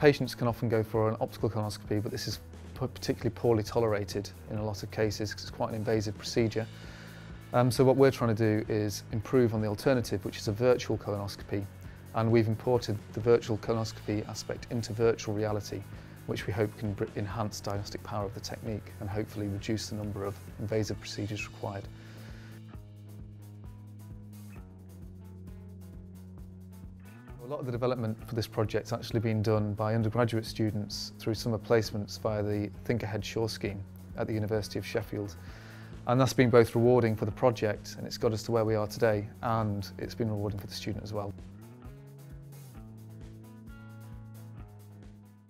patients can often go for an optical colonoscopy, but this is particularly poorly tolerated in a lot of cases because it's quite an invasive procedure. Um, so what we're trying to do is improve on the alternative, which is a virtual colonoscopy. And we've imported the virtual colonoscopy aspect into virtual reality, which we hope can enhance diagnostic power of the technique and hopefully reduce the number of invasive procedures required. A lot of the development for this project has actually been done by undergraduate students through summer placements via the Think Ahead SURE scheme at the University of Sheffield. And that's been both rewarding for the project and it's got us to where we are today and it's been rewarding for the student as well.